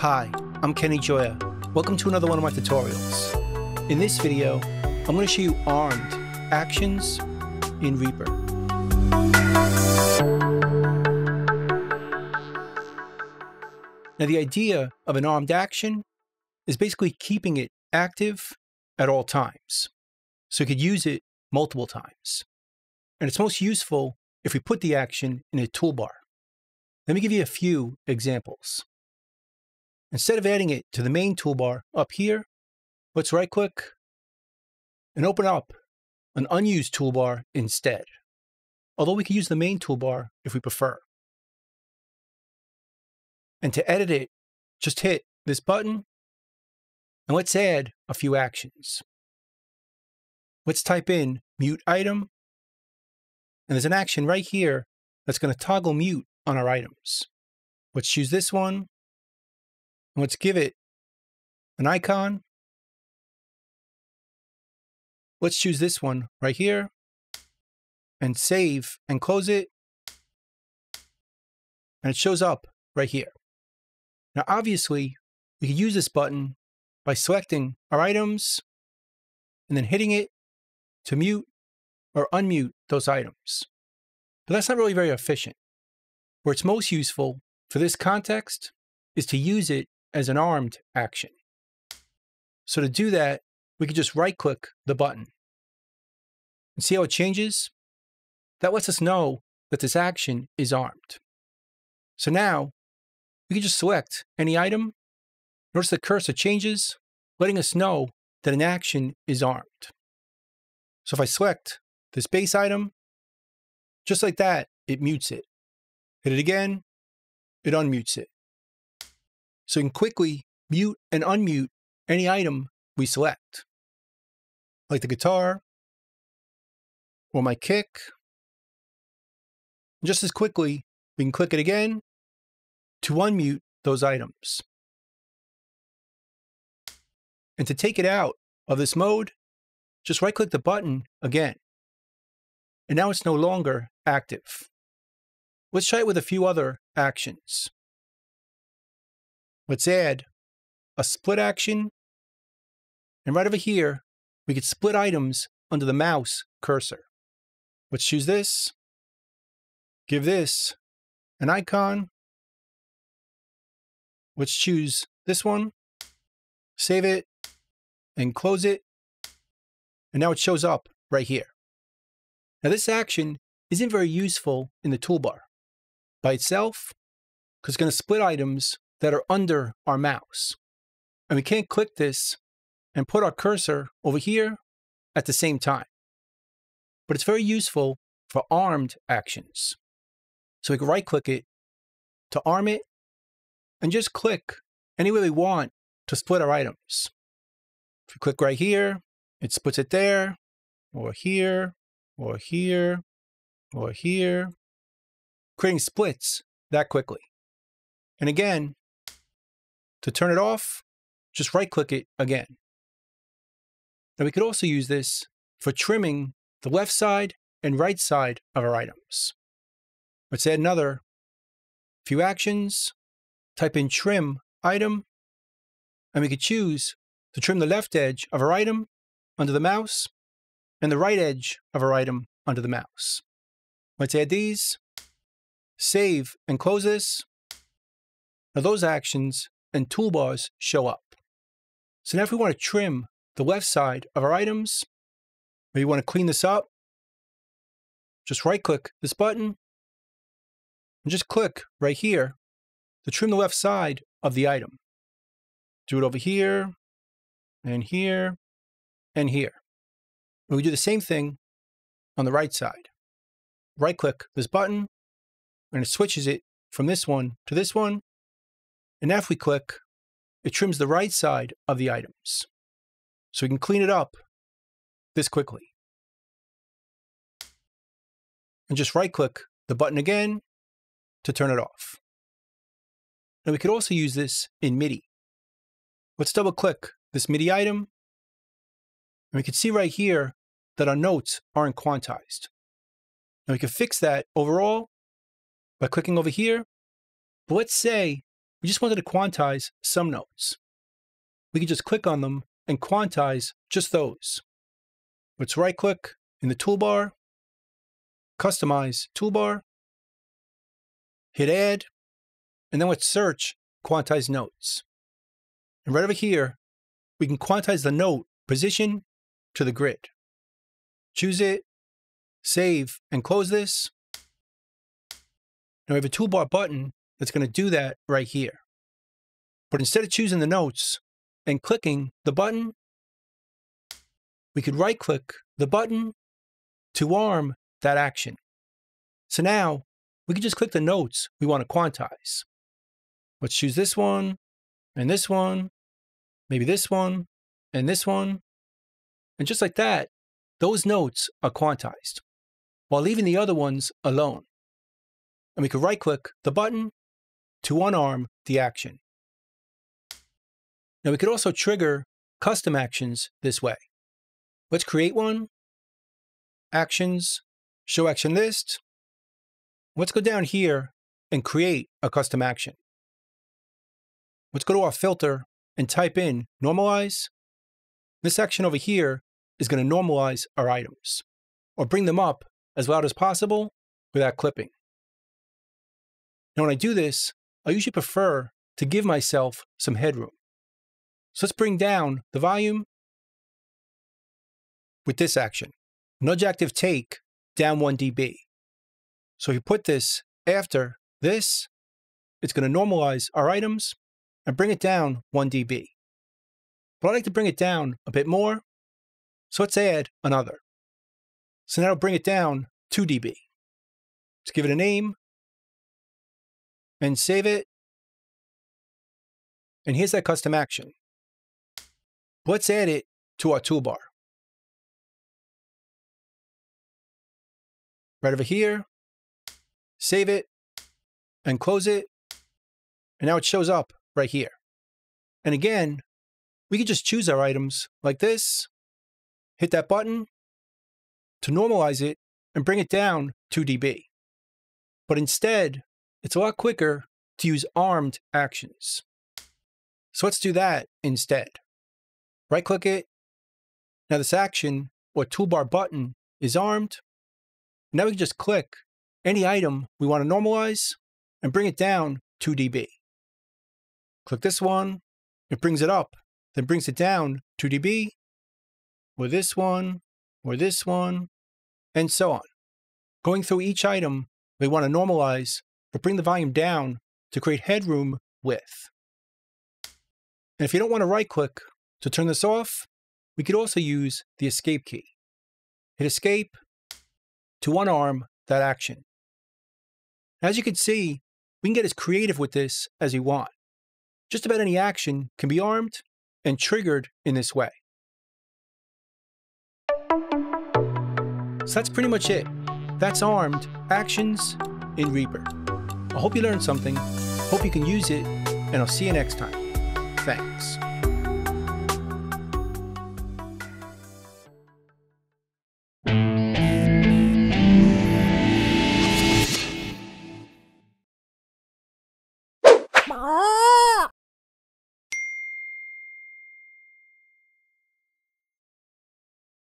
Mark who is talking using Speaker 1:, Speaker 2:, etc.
Speaker 1: Hi, I'm Kenny Gioia. Welcome to another one of my tutorials. In this video, I'm going to show you armed actions in Reaper. Now the idea of an armed action is basically keeping it active at all times. So you could use it multiple times. And it's most useful if we put the action in a toolbar. Let me give you a few examples. Instead of adding it to the main toolbar up here, let's right click and open up an unused toolbar instead. Although we can use the main toolbar if we prefer. And to edit it, just hit this button and let's add a few actions. Let's type in mute item. And there's an action right here that's going to toggle mute on our items. Let's choose this one Let's give it an icon. Let's choose this one right here and save and close it. And it shows up right here. Now, obviously, we could use this button by selecting our items and then hitting it to mute or unmute those items. But that's not really very efficient. Where it's most useful for this context is to use it as an armed action. So to do that, we can just right click the button. And see how it changes? That lets us know that this action is armed. So now we can just select any item. Notice the cursor changes, letting us know that an action is armed. So if I select this bass item, just like that, it mutes it. Hit it again, it unmutes it so we can quickly mute and unmute any item we select, like the guitar or my kick. And just as quickly, we can click it again to unmute those items. And to take it out of this mode, just right click the button again. And now it's no longer active. Let's try it with a few other actions. Let's add a split action. And right over here, we could split items under the mouse cursor. Let's choose this, give this an icon. Let's choose this one, save it, and close it. And now it shows up right here. Now this action isn't very useful in the toolbar by itself, because it's going to split items that are under our mouse. And we can't click this and put our cursor over here at the same time. But it's very useful for armed actions. So we can right click it to arm it and just click anywhere we want to split our items. If we click right here, it splits it there, or here, or here, or here, creating splits that quickly. And again, to turn it off, just right click it again. Now we could also use this for trimming the left side and right side of our items. Let's add another few actions, type in trim item, and we could choose to trim the left edge of our item under the mouse and the right edge of our item under the mouse. Let's add these, save and close this. Now those actions and toolbars show up. So now if we want to trim the left side of our items, maybe you want to clean this up, just right click this button and just click right here to trim the left side of the item. Do it over here and here and here. And we do the same thing on the right side. Right click this button and it switches it from this one to this one and now if we click, it trims the right side of the items. So we can clean it up this quickly. And just right click the button again to turn it off. Now we could also use this in MIDI. Let's double click this MIDI item. And we can see right here that our notes aren't quantized. Now we can fix that overall by clicking over here. But let's say we just wanted to quantize some notes. We could just click on them and quantize just those. Let's right click in the toolbar, customize toolbar, hit add, and then let's search quantize notes. And right over here, we can quantize the note position to the grid. Choose it, save, and close this. Now we have a toolbar button that's going to do that right here. But instead of choosing the notes and clicking the button, we could right click the button to arm that action. So now we can just click the notes we want to quantize. Let's choose this one, and this one, maybe this one, and this one. And just like that, those notes are quantized, while leaving the other ones alone. And we can right click the button to unarm the action. Now we could also trigger custom actions this way. Let's create one. Actions, show action list. Let's go down here and create a custom action. Let's go to our filter and type in normalize. This action over here is going to normalize our items or bring them up as loud as possible without clipping. Now, when I do this, I usually prefer to give myself some headroom. So let's bring down the volume with this action. Nudge active take down 1 dB. So if you put this after this, it's going to normalize our items and bring it down 1 dB. But I like to bring it down a bit more, so let's add another. So now I'll bring it down 2 dB. Let's give it a name and save it. And here's that custom action. Let's add it to our toolbar. Right over here, save it, and close it. And now it shows up right here. And again, we can just choose our items like this, hit that button to normalize it and bring it down 2 dB. But instead, it's a lot quicker to use armed actions. So let's do that instead. Right click it. Now this action or toolbar button is armed. Now we can just click any item we want to normalize and bring it down 2 dB. Click this one, it brings it up, then brings it down 2 dB, or this one, or this one, and so on. Going through each item we want to normalize, but bring the volume down to create headroom width. And if you don't want to right click to turn this off, we could also use the escape key. Hit escape to unarm that action. As you can see, we can get as creative with this as we want. Just about any action can be armed and triggered in this way. So that's pretty much it. That's armed actions in Reaper. I hope you learned something, hope you can use it, and I'll see you next time. Thanks.